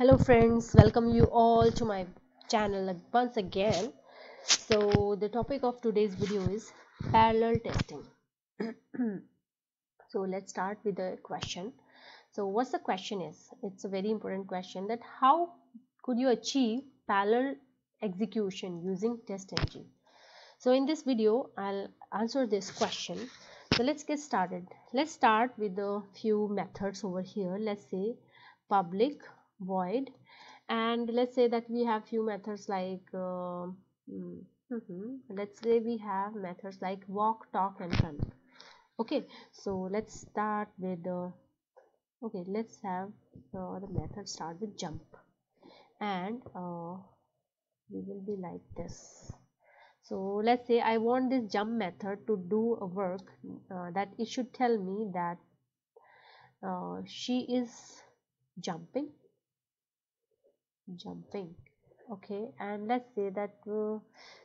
hello friends. Welcome you all to my channel once again. So the topic of today's video is parallel testing. So let's start with the question. So what's the question is? It's a very important question that how could you achieve parallel execution using TestNG so in this video i'll answer this question. So let's get started. Let's start with a few methods over here. Let's say public void. And let's say that we have few methods like uh, mm -hmm. let's say we have methods like walk talk and run. Okay so let's start with the uh, okay let's have uh, the method start with jump. And uh, we will be like this. So let's say I want this jump method to do a work uh, that it should tell me that uh, she is jumping jumping okay? And let's say that uh,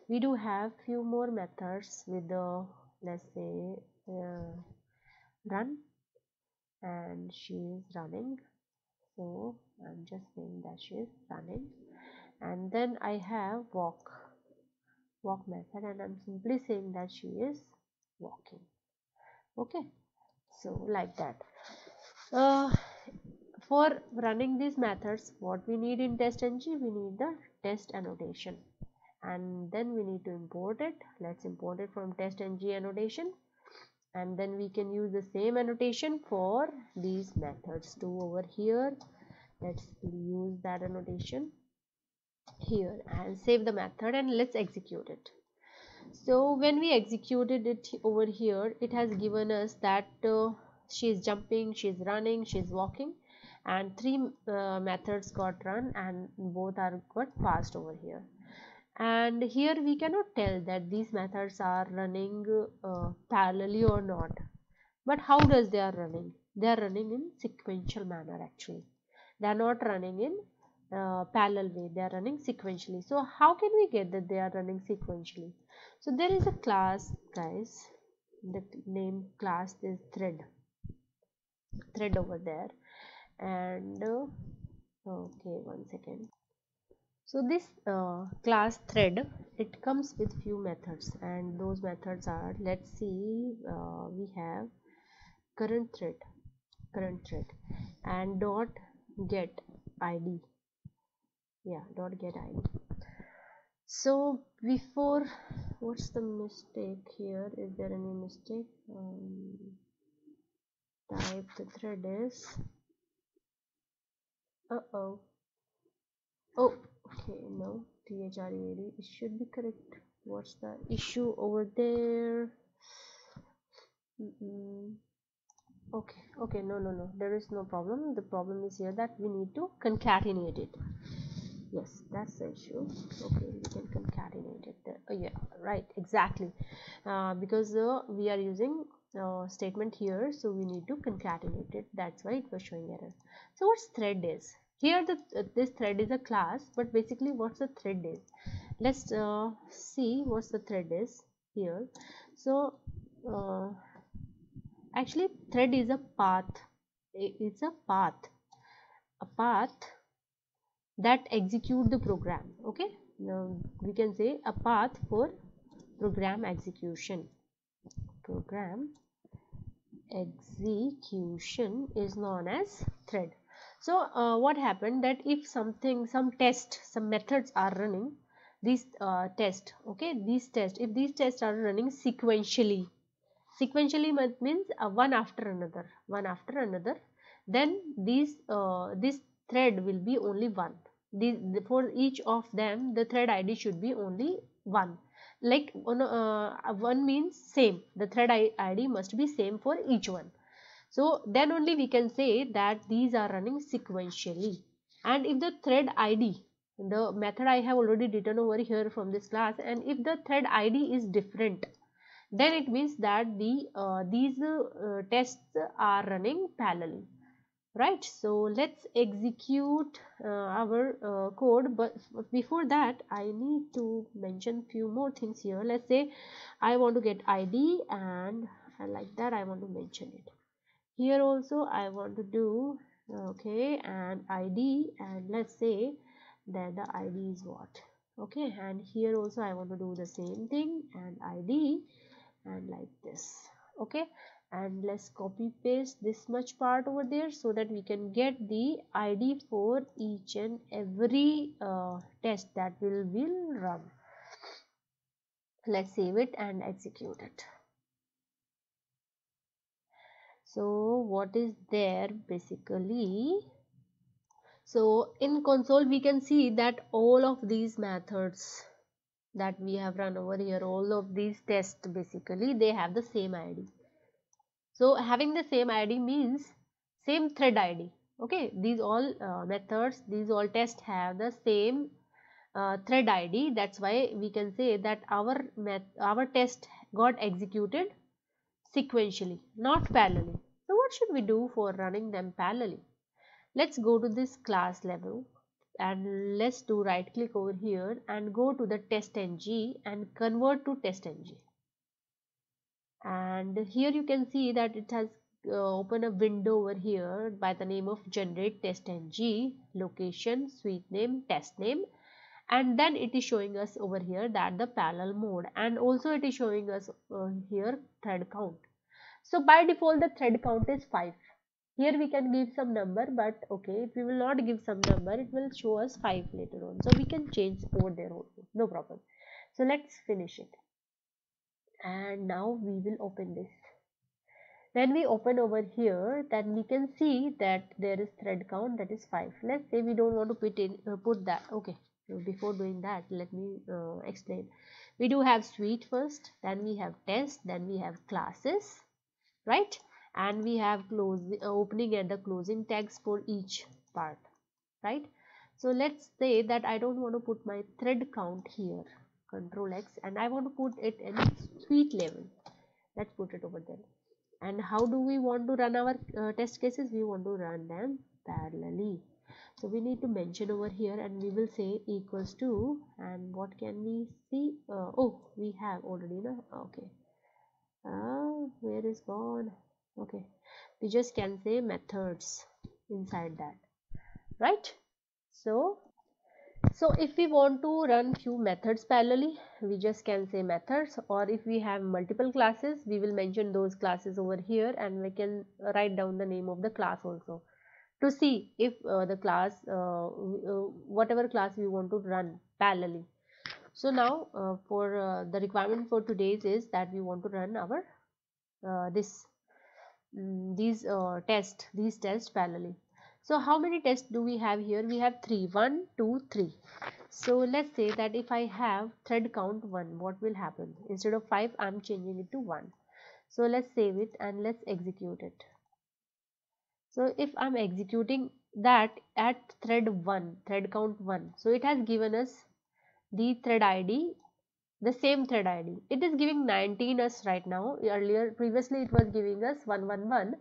we do have few more methods with the let's say uh, run. And she is running so i'm just saying that she is running. And then i have walk walk method and i'm simply saying that she is walking okay? So like that. Uh, for running these methods what we need in test testng we need the test annotation. And then we need to import it. Let's import it from test testng annotation. And then we can use the same annotation for these methods. Too over here. Let's use that annotation here and save the method and let's execute it. So when we executed it over here it has given us that uh, she is jumping she is running she is walking and three uh, methods got run and both are got passed over here. And here we cannot tell that these methods are running uh, parallelly or not. But how does they are running? They are running in sequential manner actually. They are not running in uh, parallel way. They are running sequentially. So how can we get that they are running sequentially? So there is a class guys. The name class is thread. Thread over there and uh, okay one second. So this uh, class thread it comes with few methods. And those methods are let's see uh, we have current thread current thread and dot get id yeah dot get id so before what's the mistake here? Is there any mistake? Um, type the thread is uh-oh. Oh okay no thread it should be correct. What's the issue over there. Mm -mm. okay okay no no no there is no problem. The problem is here that we need to concatenate it. Yes that's the issue. Okay we can concatenate it oh yeah right exactly. Uh, because uh, we are using uh, statement here so we need to concatenate it. That's why it was showing error. So what's thread is? Here the uh, this thread is a class but basically what's the thread is? Let's uh, see what's the thread is here. So uh, actually thread is a path. It's a path. A path that execute the program okay? Now we can say a path for program execution. Program execution is known as thread. So uh, what happened that if something some test some methods are running these uh, test okay these test if these tests are running sequentially sequentially means uh, one after another one after another then these uh, this thread will be only one. The, for each of them the thread id should be only one like one, uh, one means same. The thread id must be same for each one. So then only we can say that these are running sequentially. And if the thread id the method i have already written over here from this class and if the thread id is different then it means that the uh, these uh, tests are running parallel right so let's execute uh, our uh, code but before that i need to mention few more things here. Let's say i want to get id and like that i want to mention it. Here also i want to do okay and id and let's say that the id is what. Okay and here also i want to do the same thing and id and like this. Okay and let's copy paste this much part over there so that we can get the id for each and every uh, test that will will run. Let's save it and execute it. So what is there basically? So in console we can see that all of these methods that we have run over here all of these tests basically they have the same id so having the same id means same thread id okay these all uh, methods these all tests have the same uh, thread id that's why we can say that our our test got executed sequentially not parallelly so what should we do for running them parallelly? Let's go to this class level and let's do right click over here and go to the test testng and convert to test testng. And here you can see that it has uh, a window over here by the name of generate test testng location suite name test name and then it is showing us over here that the parallel mode and also it is showing us uh, here thread count so by default the thread count is 5. Here we can give some number but okay if we will not give some number it will show us 5 later on. So we can change over there also no problem. So let's finish it. And now we will open this. When we open over here then we can see that there is thread count that is 5. Let's say we don't want to put in uh, put that. Okay before doing that let me uh, explain. We do have suite first then we have test then we have classes right? And we have close uh, opening and the closing tags for each part right? So let's say that i don't want to put my thread count here control x and i want to put it in suite level. Let's put it over there. And how do we want to run our uh, test cases? We want to run them parallelly. So we need to mention over here and we will say equals to and what can we see? Uh, oh we have already no okay. Uh, where is gone? Okay. We just can say methods inside that. Right? So so if we want to run few methods parallelly we just can say methods. Or if we have multiple classes we will mention those classes over here and we can write down the name of the class also. To see if uh, the class uh, uh, whatever class we want to run parallelly. So now uh, for uh, the requirement for today's is that we want to run our uh, this um, these tests these tests parallelly so how many tests do we have here? We have three. One two three. So let's say that if i have thread count one what will happen? Instead of five i'm changing it to one. So let's save it and let's execute it. So if i'm executing that at thread 1 thread count 1 so it has given us the thread id the same thread id it is giving 19 us right now. Earlier previously it was giving us 111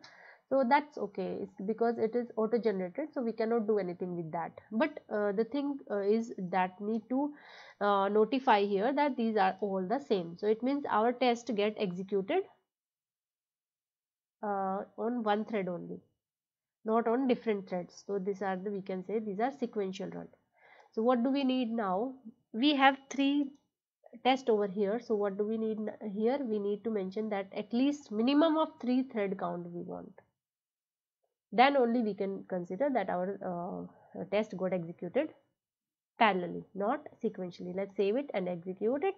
so that's okay. It's because it is auto generated so we cannot do anything with that. But uh, the thing uh, is that need to uh, notify here that these are all the same. So it means our test get executed uh, on one thread only not on different threads. So these are the we can say these are sequential run. So what do we need now? We have three test over here. So what do we need here? We need to mention that at least minimum of three thread count we want then only we can consider that our uh, test got executed parallelly not sequentially. Let's save it and execute it.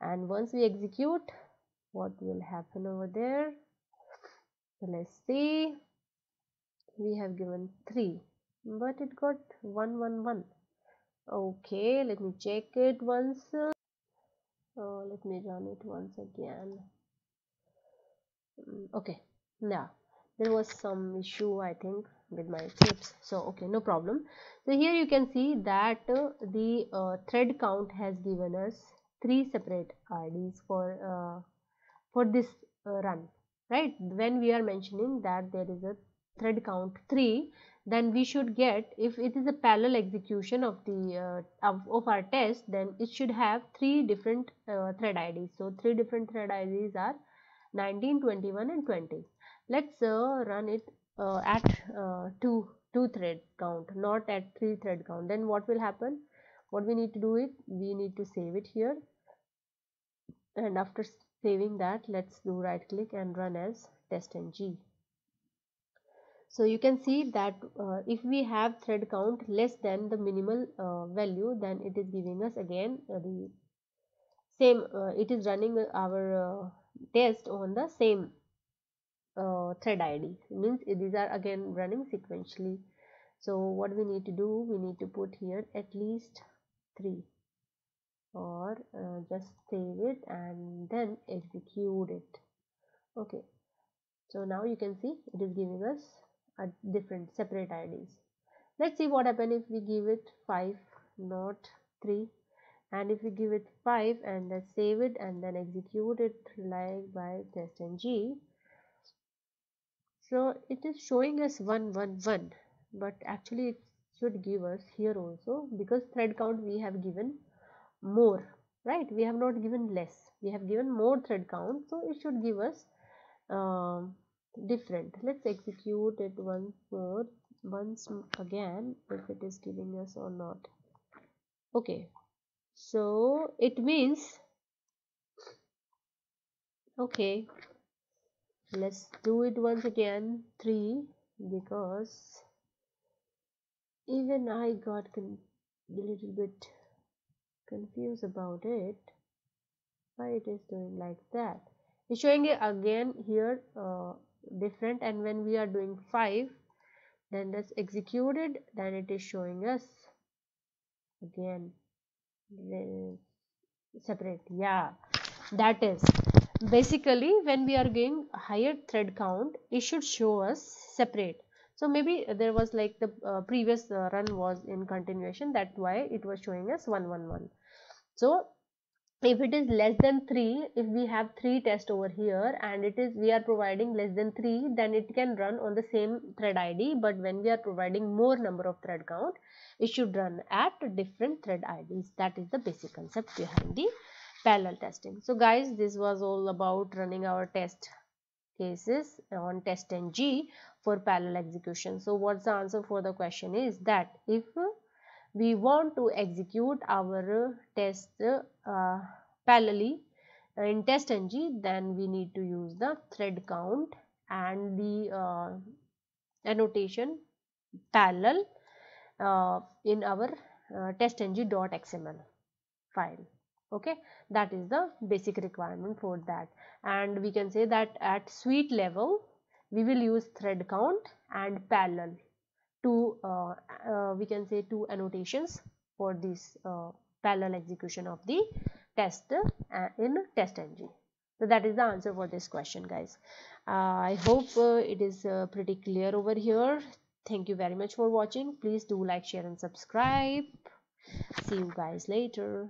And once we execute what will happen over there? So let's see. We have given 3 but it got 111 okay let me check it once. Uh, let me run it once again. Mm, okay yeah there was some issue i think with my Eclipse so okay no problem. So here you can see that uh, the uh, thread count has given us three separate ids for uh, for this uh, run right? When we are mentioning that there is a thread count 3 then we should get if it is a parallel execution of the uh, of, of, our test then it should have three different uh, thread IDs so three different thread IDs are 19 21 and 20 let's uh, run it uh, at uh, two two thread count not at three thread count. Then what will happen? What we need to do is we need to save it here. And after saving that let's do right click and run as test testng so you can see that uh, if we have thread count less than the minimal uh, value then it is giving us again uh, the same uh, it is running our uh, test on the same uh, thread id means these are again running sequentially. So what we need to do we need to put here at least 3 or just save it and then execute it. Okay. So now you can see it is giving us a different separate IDs. Let's see what happens if we give it 5 not 3 and if we give it 5 and let's save it and then execute it like by test ng so it is showing us 111 but actually it should give us here also because thread count we have given more right? We have not given less. We have given more thread count so it should give us um, different. Let's execute it once more once again if it is giving us or not. Okay. So it means okay let's do it once again. 3 because even I got a little bit confused about it. Why it is doing like that? It's showing it again here uh, different and when we are doing 5 then that's executed then it is showing us again. Separate yeah. That is basically when we are going higher thread count it should show us separate. So maybe there was like the uh, previous uh, run was in continuation that's why it was showing us 111 so if it is less than 3 if we have 3 test over here and it is we are providing less than 3 then it can run on the same thread id but when we are providing more number of thread count it should run at different thread ids that is the basic concept behind the parallel testing. So guys this was all about running our test cases on test testng for parallel execution. So what's the answer for the question is that if we want to execute our test uh, parallelly in test testng then we need to use the thread count and the uh, annotation parallel uh, in our uh, testng.xml file okay? That is the basic requirement for that. And we can say that at suite level we will use thread count and parallel to uh, uh, we can say two annotations for this uh, parallel execution of the test uh, in testng so that is the answer for this question guys. Uh, i hope uh, it is pretty clear over here. Thank you very much for watching. Please do like share and subscribe. See you guys later